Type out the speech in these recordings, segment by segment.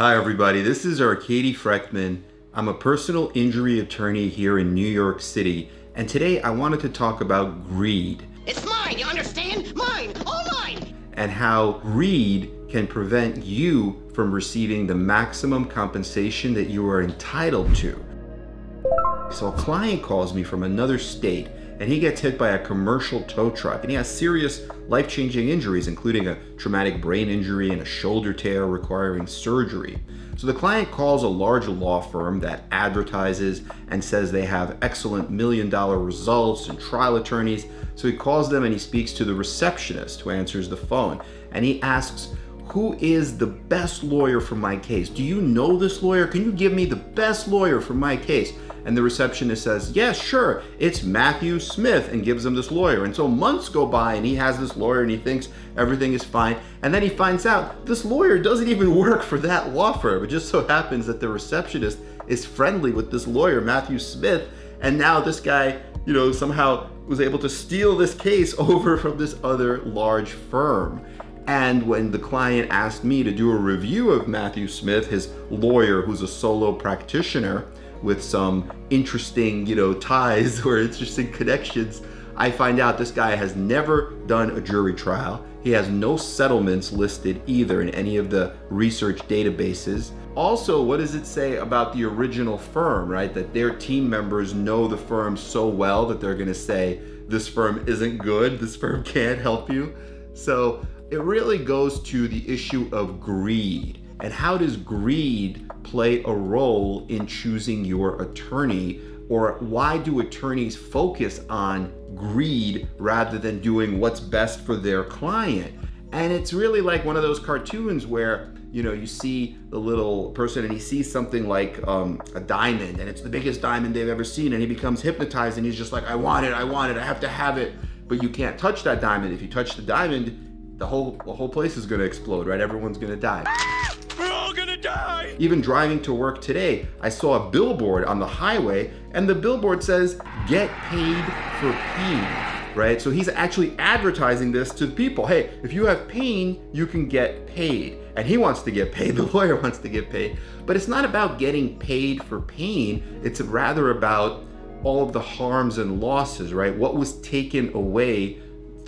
Hi, everybody. This is Arkady Frekhtman. I'm a personal injury attorney here in New York City, and today I wanted to talk about greed. It's mine, you understand? Mine, all mine! And how greed can prevent you from receiving the maximum compensation that you are entitled to. So, a client calls me from another state and he gets hit by a commercial tow truck and he has serious life changing injuries, including a traumatic brain injury and a shoulder tear requiring surgery. So the client calls a large law firm that advertises and says they have excellent million dollar results and trial attorneys. So he calls them and he speaks to the receptionist who answers the phone and he asks, who is the best lawyer for my case? Do you know this lawyer? Can you give me the best lawyer for my case? And the receptionist says, Yes, yeah, sure, it's Matthew Smith, and gives him this lawyer. And so months go by, and he has this lawyer, and he thinks everything is fine. And then he finds out this lawyer doesn't even work for that law firm. It just so happens that the receptionist is friendly with this lawyer, Matthew Smith. And now this guy, you know, somehow was able to steal this case over from this other large firm. And when the client asked me to do a review of Matthew Smith, his lawyer, who's a solo practitioner with some interesting, you know, ties or interesting connections, I find out this guy has never done a jury trial. He has no settlements listed either in any of the research databases. Also, what does it say about the original firm, right? That their team members know the firm so well that they're going to say, this firm isn't good, this firm can't help you. So it really goes to the issue of greed. And how does greed play a role in choosing your attorney? Or why do attorneys focus on greed rather than doing what's best for their client? And it's really like one of those cartoons where you know you see the little person and he sees something like um, a diamond and it's the biggest diamond they've ever seen and he becomes hypnotized and he's just like i want it i want it i have to have it but you can't touch that diamond if you touch the diamond the whole the whole place is gonna explode, right? Everyone's gonna die. Die! Even driving to work today, I saw a billboard on the highway, and the billboard says, get paid for pain. Right? So he's actually advertising this to people. Hey, if you have pain, you can get paid. And he wants to get paid, the lawyer wants to get paid. But it's not about getting paid for pain, it's rather about all of the harms and losses, right? What was taken away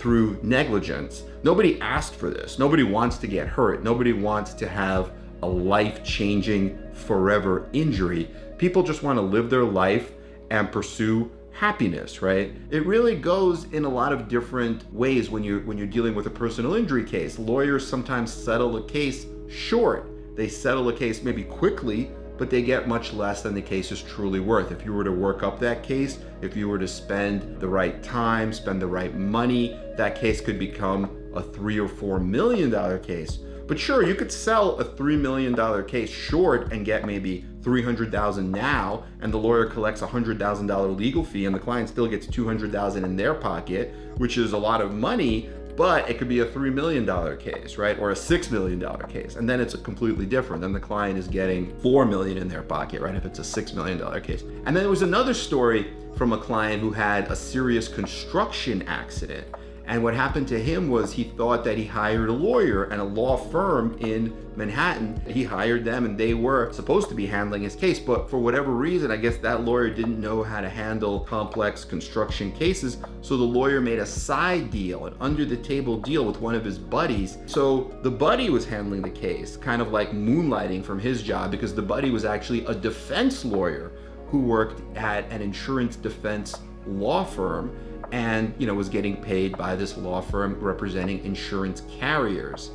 through negligence. Nobody asked for this. Nobody wants to get hurt. Nobody wants to have a life changing, forever injury. People just want to live their life and pursue happiness, right? It really goes in a lot of different ways when you're when you're dealing with a personal injury case. Lawyers sometimes settle a case short. They settle a case maybe quickly but they get much less than the case is truly worth. If you were to work up that case, if you were to spend the right time, spend the right money, that case could become a three or four million dollar case. But sure, you could sell a three million dollar case short and get maybe 300,000 now and the lawyer collects a $100,000 legal fee and the client still gets 200,000 in their pocket, which is a lot of money, but it could be a $3 million case, right? Or a $6 million case. And then it's a completely different. Then the client is getting 4 million in their pocket, right? If it's a $6 million case. And then there was another story from a client who had a serious construction accident and what happened to him was he thought that he hired a lawyer and a law firm in Manhattan. He hired them and they were supposed to be handling his case. But for whatever reason, I guess that lawyer didn't know how to handle complex construction cases. So the lawyer made a side deal, an under the table deal with one of his buddies. So the buddy was handling the case, kind of like moonlighting from his job because the buddy was actually a defense lawyer who worked at an insurance defense law firm and you know was getting paid by this law firm representing insurance carriers.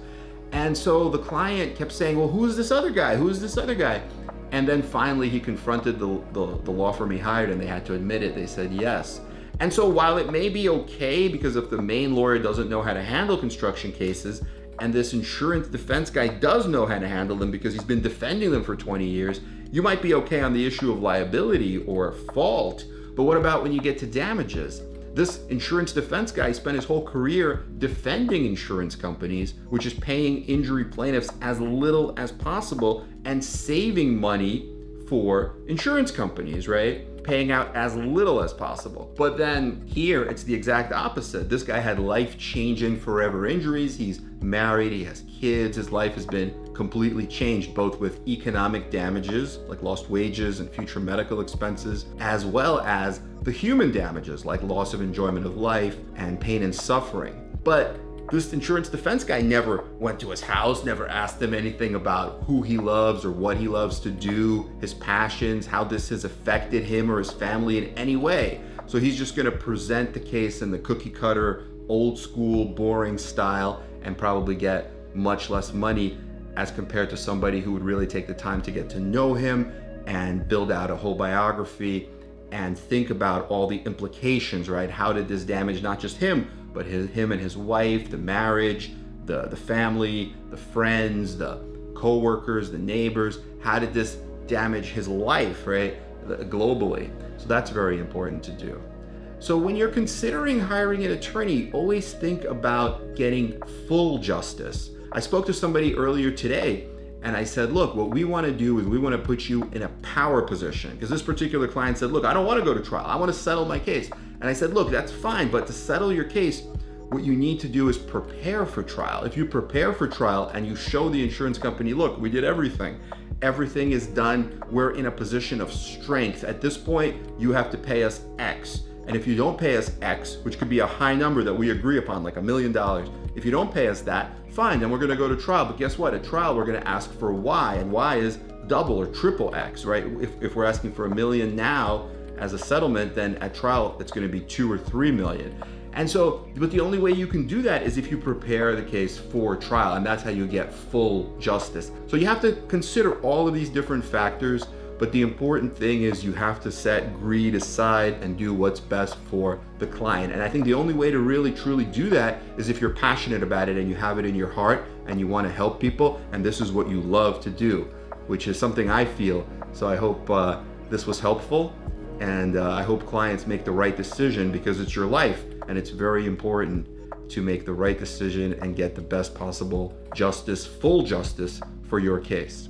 And so the client kept saying, "Well, who's this other guy? Who's this other guy?" And then finally he confronted the, the, the law firm he hired and they had to admit it. They said yes. And so while it may be okay because if the main lawyer doesn't know how to handle construction cases and this insurance defense guy does know how to handle them because he's been defending them for 20 years, you might be okay on the issue of liability or fault. But what about when you get to damages? This insurance defense guy spent his whole career defending insurance companies, which is paying injury plaintiffs as little as possible and saving money for insurance companies, right? paying out as little as possible. But then here, it's the exact opposite. This guy had life changing forever injuries. He's married, he has kids, his life has been completely changed, both with economic damages like lost wages and future medical expenses, as well as the human damages like loss of enjoyment of life and pain and suffering. But this insurance defense guy never went to his house, never asked him anything about who he loves or what he loves to do, his passions, how this has affected him or his family in any way. So he's just gonna present the case in the cookie cutter, old school, boring style and probably get much less money as compared to somebody who would really take the time to get to know him and build out a whole biography and think about all the implications, right? How did this damage not just him, but his, him and his wife, the marriage, the, the family, the friends, the co-workers, the neighbors. How did this damage his life, right? Globally. So that's very important to do. So when you're considering hiring an attorney, always think about getting full justice. I spoke to somebody earlier today and I said, look, what we want to do is we want to put you in a power position. Because this particular client said, look, I don't want to go to trial. I want to settle my case. And I said, look, that's fine, but to settle your case, what you need to do is prepare for trial. If you prepare for trial and you show the insurance company, look, we did everything. Everything is done. We're in a position of strength. At this point, you have to pay us X. And if you don't pay us X, which could be a high number that we agree upon, like a million dollars, if you don't pay us that, fine, then we're gonna go to trial. But guess what? At trial, we're gonna ask for Y, and Y is double or triple X, right? If, if we're asking for a million now as a settlement, then at trial, it's gonna be two or three million. And so, but the only way you can do that is if you prepare the case for trial, and that's how you get full justice. So you have to consider all of these different factors but the important thing is you have to set greed aside and do what's best for the client. And I think the only way to really truly do that is if you're passionate about it and you have it in your heart and you want to help people and this is what you love to do, which is something I feel. So I hope uh, this was helpful and uh, I hope clients make the right decision because it's your life and it's very important to make the right decision and get the best possible justice, full justice for your case.